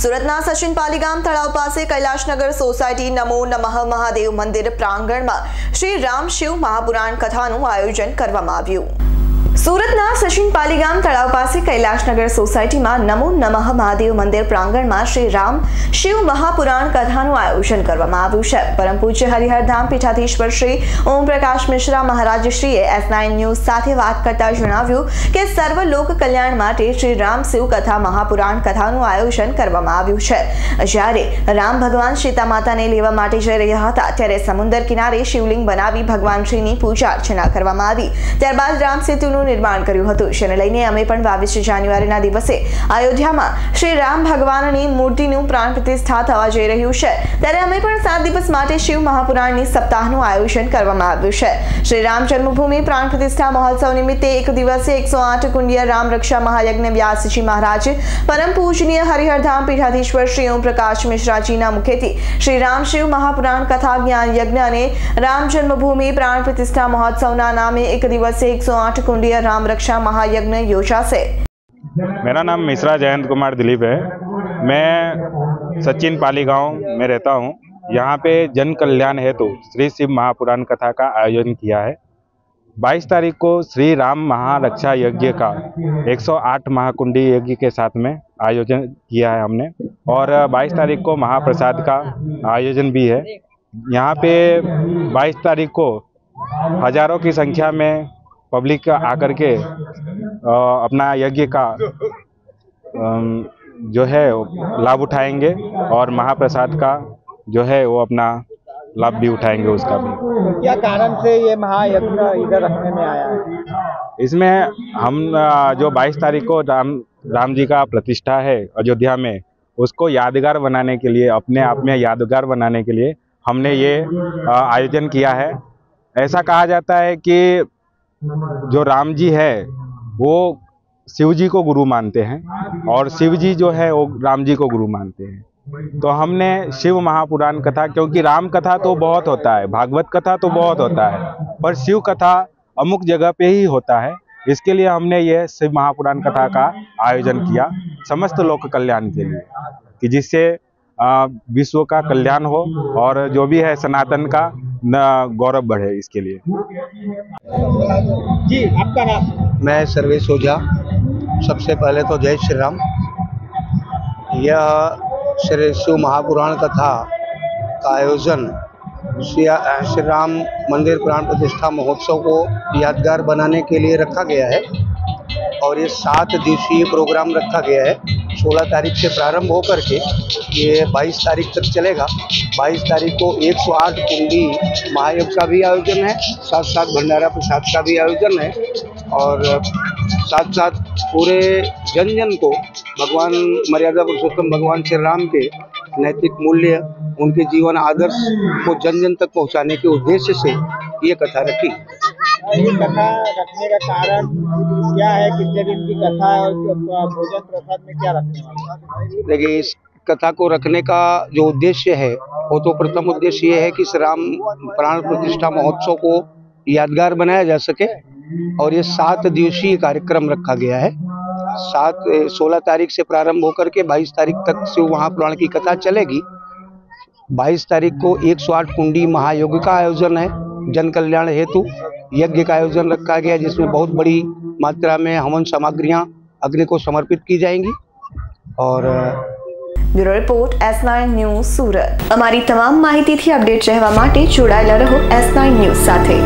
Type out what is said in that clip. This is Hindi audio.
સુરતના સચિન પાલીગામ તળાવ પાસે કૈલાશનગર સોસાયટી નમો નમઃ મહાદેવ મંદિર પ્રાંગણમાં શ્રી રામ શિવ મહાપુરાણ કથાનું આયોજન કરવામાં આવ્યું. સુરતના સચિન પાલીગામ તળાવ પાસે કૈલાશનગર સોસાયટીમાં નમો નમઃ મહાદેવ મંદિર પ્રાંગણમાં શ્રી રામ શિવ મહાપુરાણ કથાનું આયોજન કરવામાં આવ્યું છે. પરમ પૂજ્ય હરિહરધામ પીઠાધીશ્વર શ્રી ઓમપ્રકાશ મિશ્રા મહારાજશ્રીએ એસ નાઇન ન્યૂઝ સાથે વાત કરતા જણાવ્યું કે સર્વ લોક કલ્યાણ માટે શ્રી રામ શિવ કથા મહાપુરાણ કથાનું આયોજન કરવામાં આવ્યું છે. જ્યારે રામ ભગવાન સીતા માતાને લેવા માટે જઈ રહ્યા હતા, ત્યારે સમુદ્ર કિનારે શિવલિંગ બનાવી ભગવાન શ્રીની પૂજા અર્ચના કરવામાં આવી. ત્યારબાદ રામ સેતુનું નિર્માણ કર્યું હતું. જેને લઈને અમે પણ બાવીસ જાન્યુઆરીના દિવસે અયોધ્યામાં શ્રી રામ ભગવાનની મૂર્તિનું પ્રાણ પ્રતિષ્ઠા થવા જઈ રહ્યું છે. ત્યારે અમે પણ સાત દિવસ માટે શિવ મહાપુરાણની સપ્તાહનું આયોજન કરવામાં આવ્યું છે. શ્રી રામ જન્મભૂમિ પ્રાણ પ્રતિષ્ઠા મહોત્સવ નિમિત્તે એક દિવસે એકસો આઠ કુંડિયા રામ રક્ષા મહાયજ્ઞ વ્યાસજી મહારાજ, પરમ પૂજનીય હરિહરધામ પીઠાધીશ્વર શ્રી ઓમ પ્રકાશ મિશ્રાજીના મુખેથી શ્રી રામ શિવ મહાપુરાણ કથા જ્ઞાન યજ્ઞ અને રામ જન્મભૂમિ પ્રાણ પ્રતિષ્ઠા મહોત્સવના નામે એક દિવસે એકસો આઠ કુંડિયા राम रक्षा महायज्ञ योजा से। मेरा नाम मिश्रा जयंत कुमार दिलीप है। मैं सचिन पाली गाँव में रहता हूँ। यहाँ पे जन कल्याण हेतु श्री शिव महापुराण कथा का आयोजन किया है। 22 तारीख को श्री राम महारक्षा यज्ञ का 108 महाकुंडी यज्ञ के साथ में आयोजन किया है हमने। और 22 तारीख को महाप्रसाद का आयोजन भी है। यहाँ पे 22 तारीख को हज़ारों की संख्या में पब्लिक आकर के अपना यज्ञ का जो है लाभ उठाएँगे और महाप्रसाद का जो है वो अपना लाभ भी उठाएँगे उसका भी। क्या कारण से ये महायज्ञ इधर रखने में आया? है इसमें हम जो 22 तारीख को राम राम जी का प्रतिष्ठा है अयोध्या में उसको यादगार बनाने के लिए अपने आप में यादगार बनाने के लिए हमने ये आयोजन किया है। ऐसा कहा जाता है कि जो राम जी है, वो शिव जी को गुरु मानते हैं और शिव जी जो है, वो राम जी को गुरु मानते हैं। तो हमने शिव महापुराण कथा, क्योंकि राम कथा तो बहुत होता है, भागवत कथा तो बहुत होता है, पर शिव कथा अमुक जगह पे ही होता है। इसके लिए हमने ये शिव महापुराण कथा का आयोजन किया, समस्त लोक कल्याण के लिए, कि जिससे विश्व का कल्याण हो और जो भी है सनातन का गौरव बढ़े इसके लिए। जी आपका नाम? मैं सर्वेश ओझा। सबसे पहले तो जय श्री राम। यह श्री शिव महापुराण कथा का आयोजन श्री श्री राम मंदिर प्राण प्रतिष्ठा महोत्सव को यादगार बनाने के लिए रखा गया है और ये सात दिवसीय प्रोग्राम रखा गया है। 16 तारीख से प्रारंभ होकर के ये 22 तारीख तक चलेगा। 22 तारीख को 108 कुंडी महायज्ञ का भी आयोजन है साथ साथ भंडारा प्रसाद का भी आयोजन है और साथ साथ पूरे जन जन को भगवान मर्यादा पुरुषोत्तम भगवान श्री राम के नैतिक मूल्य, उनके जीवन आदर्श को जन जन तक पहुँचाने के उद्देश्य से ये कथा रखी। ये कथा रखने का कारण क्या है? कितने दिन की कथा है? और भोजन प्रसाद में क्या रखने देखिए, इस कथा को रखने का जो उद्देश्य है, वो तो प्रथम उद्देश्य ये है कि श्री राम प्राण प्रतिष्ठा महोत्सव को यादगार बनाया जा सके और ये सात दिवसीय कार्यक्रम रखा गया है। सात सोलह तारीख से प्रारंभ होकर के बाईस तारीख तक से वहाँ महापुराण की कथा चलेगी। बाईस तारीख को 108 कुंडी महायोग का आयोजन है। जन कल्याण हेतु यज्ञ का आयोजन रखा गया जिसमें बहुत बड़ी मात्रा में हवन सामग्रियां अग्नि को समर्पित की जाएंगी और bureau report S nine news Surat અમારી તમામ માહિતીથી અપડેટ રહેવા માટે જોડાયેલા રહો એસ નાઇન ન્યૂઝ સાથે